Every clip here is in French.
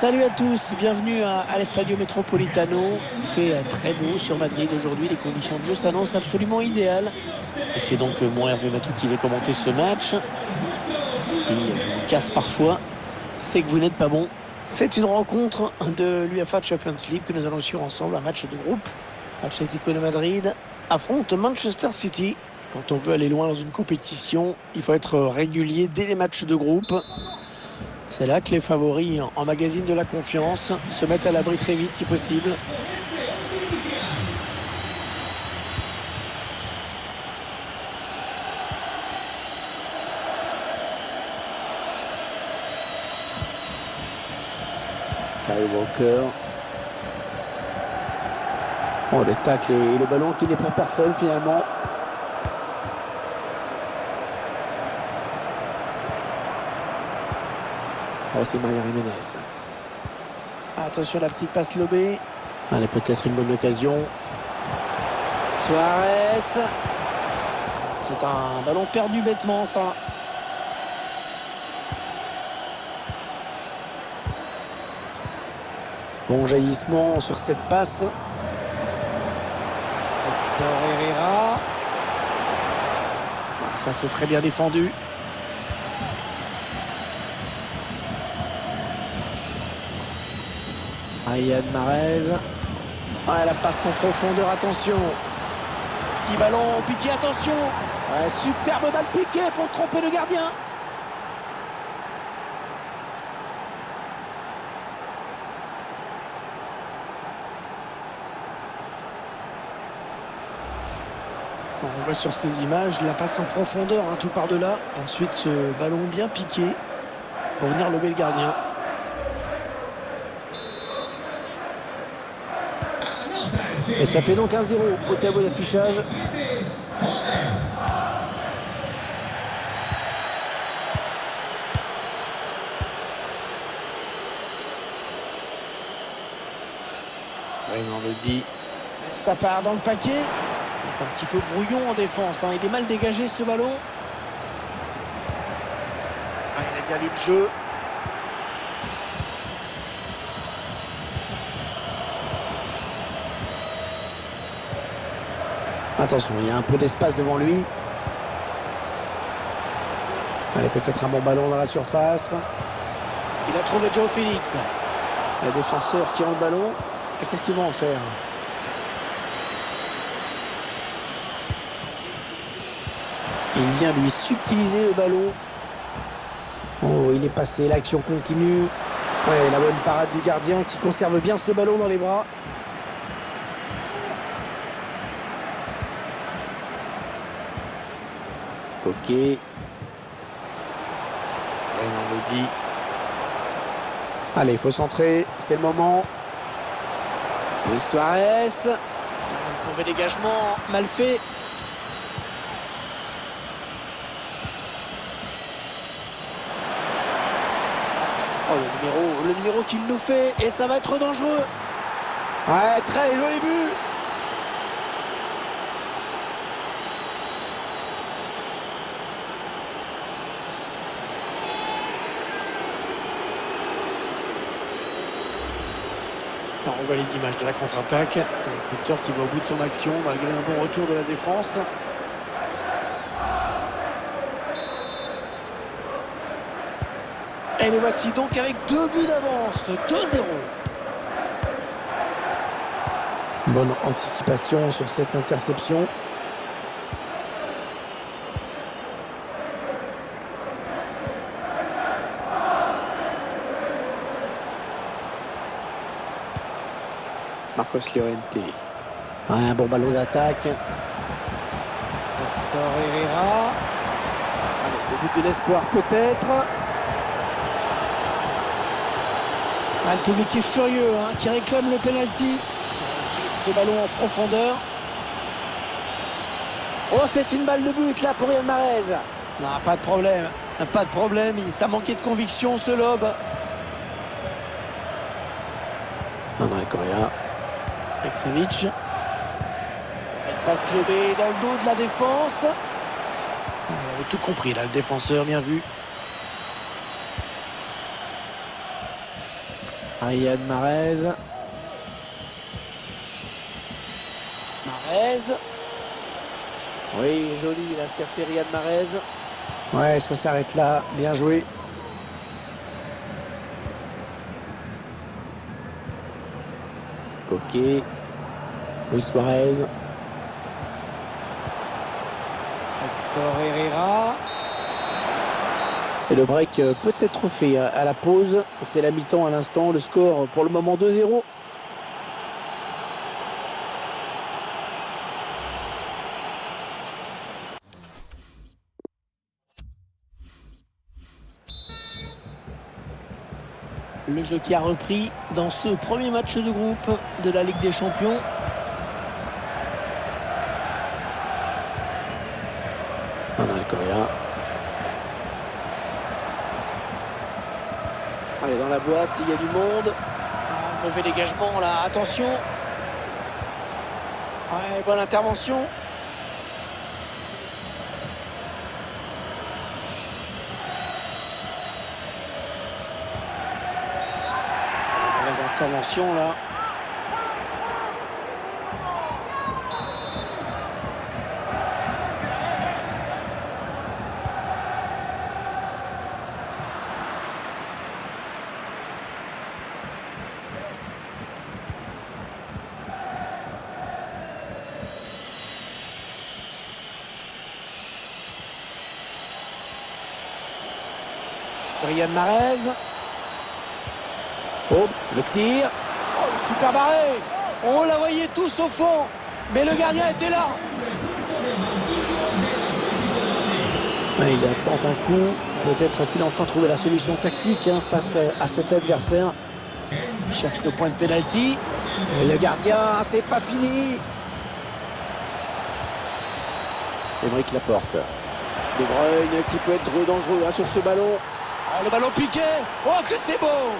Salut à tous, bienvenue à, l'Estadio Metropolitano. Il fait euh, très beau sur Madrid aujourd'hui, les conditions de jeu s'annoncent absolument idéales. C'est donc euh, moi Hervé Matou qui vais commenter ce match. Si je vous casse parfois, c'est que vous n'êtes pas bon. C'est une rencontre de l'UFA Champions League que nous allons suivre ensemble, un match de groupe. Atlético de Madrid affronte Manchester City. Quand on veut aller loin dans une compétition, il faut être régulier dès les matchs de groupe. C'est là que les favoris en magazine de la confiance se mettent à l'abri très vite si possible. Kyle Walker. Oh, le tacle et le ballon qui n'est pour personne finalement. Oh, c'est Maria Jiménez. Attention, la petite passe lobée. Allez, peut-être une bonne occasion. Suarez. C'est un ballon perdu bêtement, ça. Bon jaillissement sur cette passe. Hector Herrera. Ça, c'est très bien défendu. Ryan Marez. Ah, la passe en profondeur, attention. Petit ballon piqué, attention. Superbe balle piquée pour tromper le gardien. On voit sur ces images la passe en profondeur, hein, tout par-delà. Ensuite, ce ballon bien piqué pour venir lever le gardien. Et ça fait donc 1-0 au tableau d'affichage. Renan le dit. Ça part dans le paquet. C'est un petit peu brouillon en défense. hein. Il est mal dégagé ce ballon. Ah, il a bien lu le jeu. Attention, il y a un peu d'espace devant lui. Allez, peut-être un bon ballon dans la surface. Il a trouvé Joe Félix. Le défenseur qui ont le ballon. Et qu'est-ce qu'ils vont en faire? Il vient lui subtiliser le ballon. Oh, il est passé, l'action continue. Ouais, la bonne parade du gardien qui conserve bien ce ballon dans les bras. Coquet. Renan dit. Allez, il faut centrer. C'est le moment. Luis Suarez. Un mauvais dégagement, mal fait. Oh, le numéro, le numéro qu'il nous fait. Et ça va être dangereux. Ouais, très joli but. On voit les images de la contre-attaque. L'écouteur qui va au bout de son action malgré un bon retour de la défense. Et les voici donc avec deux buts d'avance, 2-0. Bonne anticipation sur cette interception. Marcos Llorente. Un bon ballon d'attaque. Hector Herrera. Le but de l'espoir peut-être. Le public est furieux, hein, qui réclame le penalty. Ce ballon en profondeur. Oh, c'est une balle de but là pour Yann Marez. Non, pas de problème. Pas de problème, ça manquait de conviction ce lobe. Non, non. Eksavic. Elle passe lobée dans le dos de la défense. Il avait tout compris là, le défenseur, bien vu. Riyad Mahrez. Mahrez. Oui, joli là ce qu'a fait Riyad Mahrez. Ouais, ça s'arrête là. Bien joué. Luis Suarez. Hector Herrera. Et le break euh, peut être fait hein, à la pause. C'est la mi-temps à l'instant. Le score pour le moment 2-0. Le jeu qui a repris dans ce premier match de groupe de la Ligue des Champions. Ronald Correa. Allez, dans la boîte, il y a du monde. Ah, mauvais dégagement là, attention. Ouais, bonne intervention. Mauvaise intervention là. Brian Marez. Oh, le tir. Oh, super barré. On la voyait tous au fond. Mais le gardien était là. il tente un coup. Peut-être a-t-il enfin trouvé la solution tactique hein, face à cet adversaire. Il cherche le point de pénalty. Et le gardien, c'est pas fini. Émeric Laporte. De Bruyne qui peut être dangereux hein, sur ce ballon. Oh, le ballon piqué Oh, que c'est beau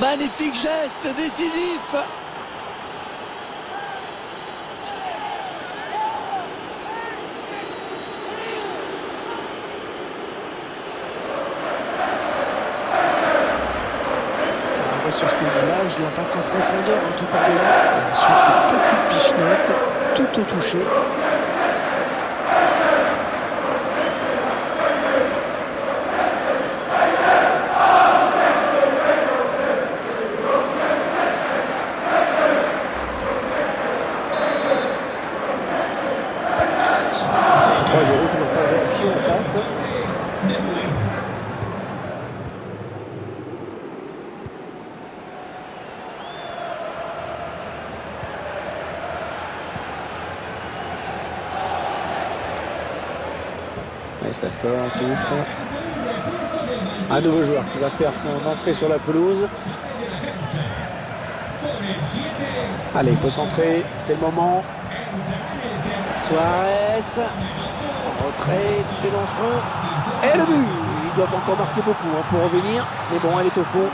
Magnifique geste décisif sur ces images la passe en profondeur en tout par delà. Ensuite cette petite pichenette tout au toucher. Ça sort, touche. Un nouveau joueur qui va faire son entrée sur la pelouse. Allez, il faut centrer, c'est le moment. Suarez. Retrait, c'est dangereux. Et le but Ils doivent encore marquer beaucoup hein, pour revenir. Mais bon, elle est au fond.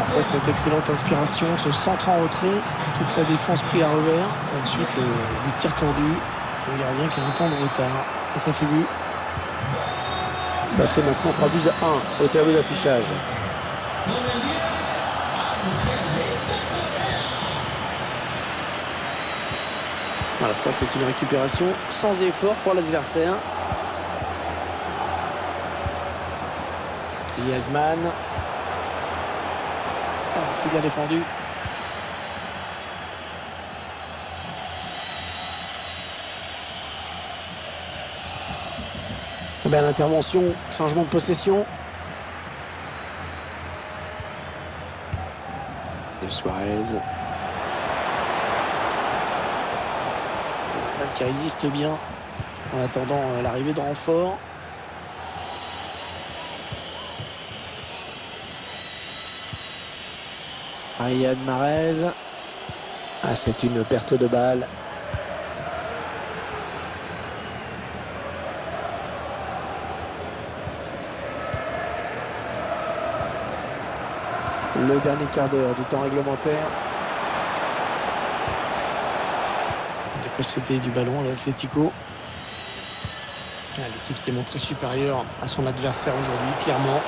Après cette excellente inspiration, ce centre en retrait, toute la défense pris à revers. ensuite, le, tir tendu. Le gardien qui a un temps de retard. Et ça fait but. Ça fait maintenant 3 buts à 1 au tableau d'affichage. Voilà, ça c'est une récupération sans effort pour l'adversaire. Griezmann. Ah, c'est bien défendu. Eh bien, l'intervention, changement de possession. De Suarez. qui résiste bien en attendant euh, l'arrivée de renfort. Riyad Marez. Ah, c'est une perte de balle. Le dernier quart d'heure du temps réglementaire. Dépossédé du ballon, l'Atletico. Ah, l'équipe s'est montrée supérieure à son adversaire aujourd'hui, clairement.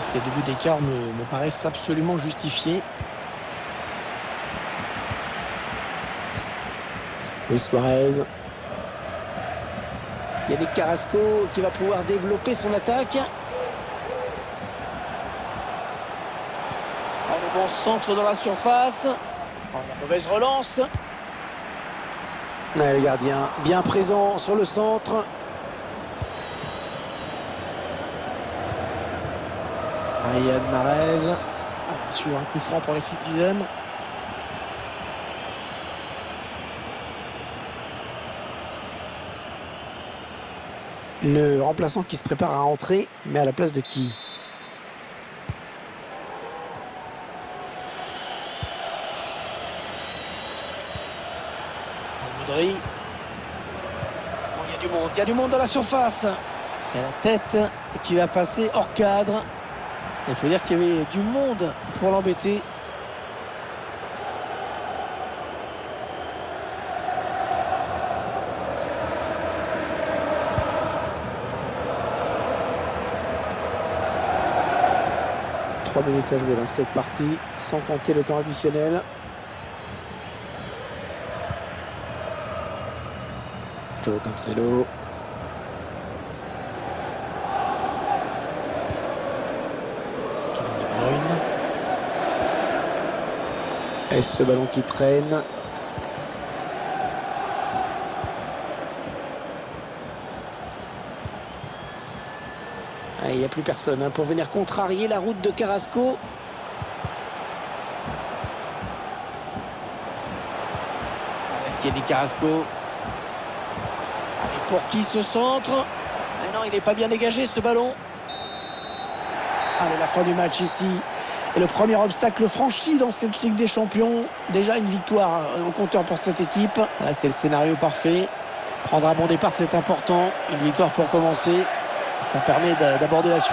Ces débuts d'écart me, me paraissent absolument justifiés. Luis Suarez. Yannick Carrasco qui va pouvoir développer son attaque. Oh, le centre dans la surface. Oh, la mauvaise relance. Le gardien bien présent sur le centre. Ryan Marez. Sur un coup franc pour les Citizens. Le remplaçant qui se prépare à entrer, mais à la place de qui? Il y a du monde, il y a du monde dans la surface. Il y a la tête qui va passer hors cadre. Il faut dire qu'il y avait du monde pour l'embêter. Trois minutes à jouer dans cette partie, sans compter le temps additionnel. Joe. Est-ce ce ballon qui traîne Ah, Il n'y a plus personne hein, pour venir contrarier la route de Carrasco. Avec Carrasco. Pour qui ce centre Ah non, il n'est pas bien dégagé ce ballon. Allez, la fin du match ici. Et le premier obstacle franchi dans cette Ligue des Champions. Déjà une victoire euh, au compteur pour cette équipe. Là, c'est le scénario parfait. Prendre un bon départ, c'est important. Une victoire pour commencer. Ça permet d'aborder la suite.